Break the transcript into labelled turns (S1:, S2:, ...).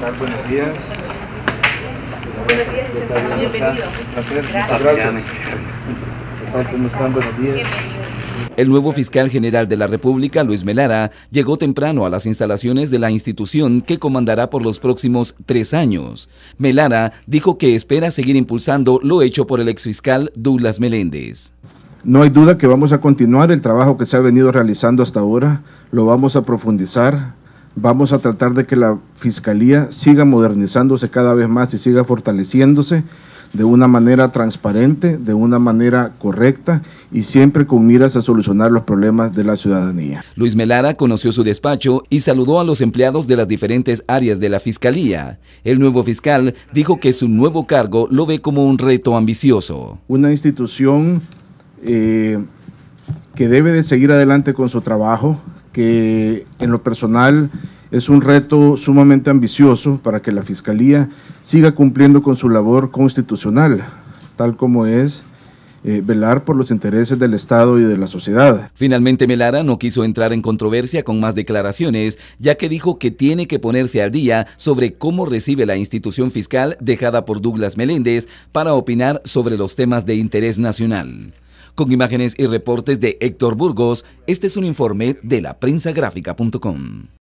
S1: Buenos días.
S2: Buenos días, licenciado. Bienvenido.
S1: Un placer.
S2: Gracias.
S1: Gracias. ¿Qué tal? ¿Cómo están? Buenos días.
S3: El nuevo fiscal general de la República, Luis Melara, llegó temprano a las instalaciones de la institución que comandará por los próximos tres años. Melara dijo que espera seguir impulsando lo hecho por el exfiscal Douglas Meléndez.
S1: No hay duda que vamos a continuar el trabajo que se ha venido realizando hasta ahora, lo vamos a profundizar, vamos a tratar de que la Fiscalía siga modernizándose cada vez más y siga fortaleciéndose de una manera transparente, de una manera correcta y siempre con miras a solucionar los problemas de la ciudadanía.
S3: Luis Melara conoció su despacho y saludó a los empleados de las diferentes áreas de la Fiscalía. El nuevo fiscal dijo que su nuevo cargo lo ve como un reto ambicioso.
S1: Una institución eh, que debe de seguir adelante con su trabajo, que en lo personal es un reto sumamente ambicioso para que la Fiscalía siga cumpliendo con su labor constitucional, tal como es eh, velar por los intereses del Estado y de la sociedad.
S3: Finalmente Melara no quiso entrar en controversia con más declaraciones, ya que dijo que tiene que ponerse al día sobre cómo recibe la institución fiscal dejada por Douglas Meléndez para opinar sobre los temas de interés nacional. Con imágenes y reportes de Héctor Burgos, este es un informe de la.